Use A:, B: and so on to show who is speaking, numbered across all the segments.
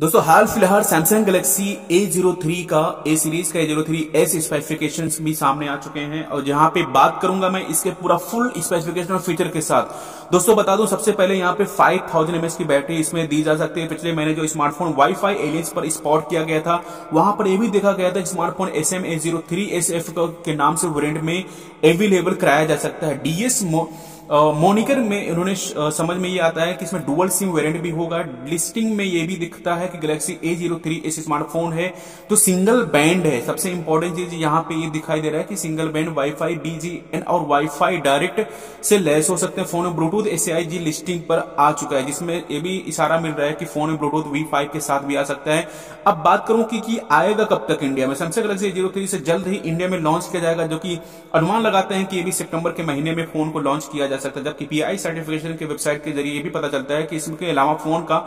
A: दोस्तों, हाल फ़िलहाल Samsung Galaxy A03 का, A सीरीज़ का A03 एस स्पेसिफिकेशन भी सामने आ चुके हैं। और जहाँ पे बात करूँगा मैं इसके पूरा फुल स्पेसिफिकेशन और फीचर के साथ। दोस्तों, बता दूँ, सबसे पहले यहाँ पे 5000 थाउज़ेंड की बैटरी इसमें दी जा सकती है। पिछले महीने जो स्मार्टफ़ोन वाईफाई एलियंस पर स्पॉट किया गया था, वहाँ पर यह भी देखा गया था स्मार्टफ़ोन एस एम के नाम से वेरियंट में अवेलेबल कराया जा सकता है। डीएस मोनिकर में इन्होंने समझ में ये आता है कि इसमें डुअल सिम वेरिएंट भी होगा। लिस्टिंग में ये भी दिखता है कि Galaxy A zero three S smartphone है। तो सिंगल बैंड है। सबसे इंपॉर्टेंट चीज़ यहाँ पे ये दिखाई दे रहा है कि सिंगल बैंड वाईफाई डीजीएन और वाईफाई डायरेक्ट से लेस हो सकते हैं। फ़ोन ब्लूटूथ एस लिस्टिंग पर आ चुका है जिसमें ये भी इशारा मिल रहा है कि फ़ोन ब्लूटूथ वी फाइव के साथ भी आ सकता है। अब बात करूँ कि, आएगा कब तक इंडिया में? सैमसंग गैलेक्सी ज़ीरो थ्री से जल्द ही इंडिया में लॉन्च किया जाएगा जो कि अनुमान लगाते हैं कि ये भी सितंबर के महीने में फ़ोन को लॉन्च किया जा सकता है। जबकि पीआई सर्टिफिकेशन के वेबसाइट के ज़रिए भी पता चलता है कि इसके अलावा फ़ोन का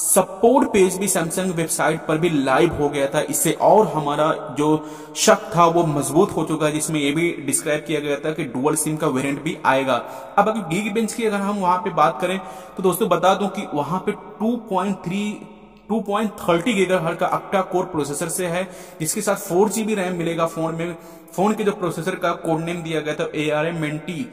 A: सपोर्ट पेज भी सैमसंग वेबसाइट पर भी लाइव हो गया था। इससे और हमारा जो शक था वो मज़बूत हो चुका है, जिसमें ये भी डिस्क्राइब किया गया था कि डुअल सिम का वेरिएंट भी आएगा। अब अगर गीग बेंच की अगर हम वहाँ पे बात करें तो दोस्तों बता दूँ कि वहाँ पे 2.3 2.30 गीगाहर्ट्ज का अक्टा कोर प्रोसेसर से है, जिसके साथ फोर जीबी रैम मिलेगा फ़ोन में। फ़ोन के जो प्रोसेसर का कोड नेम दिया गया था A R M mentee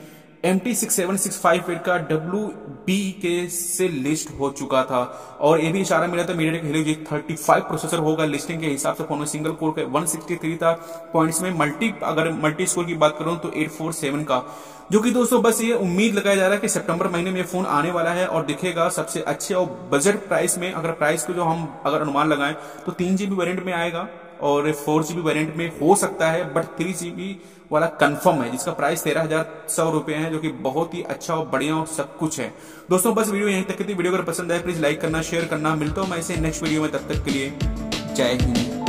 A: M T six seven six five eight का डब्ल्यू बी के से लिस्ट हो चुका था। और ये भी इशारा मिला था मीडिया थर्टी फाइव प्रोसेसर होगा लिस्टिंग के हिसाब से, फ़ोन में सिंगल कोर का वन सिक्सटी थ्री था। पॉइंट्स में मल्टी अगर मल्टी स्कोर की बात करूँ तो एट फोर सेवन का। जो कि दोस्तों बस ये उम्मीद लगाया जा रहा है कि सितंबर महीने में फ़ोन आने वाला है और दिखेगा सबसे अच्छे और बजट प्राइस में। अगर प्राइस को जो हम, अगर अनुमान लगाएँ तो तीन जीबी वेरियंट में आएगा। और फोर जीबी वेरियंट में हो सकता है बट थ्री जीबी वाला कंफर्म है, जिसका प्राइस तेरह हज़ार सौ रुपए है, जो कि बहुत ही अच्छा और बढ़िया और सब कुछ है। दोस्तों, बस वीडियो यहीं तक की थी। वीडियो अगर पसंद आए प्लीज़ लाइक करना शेयर करना। मिलता हूँ मैं इसे नेक्स्ट वीडियो में, तब तक के लिए। जय हिंद।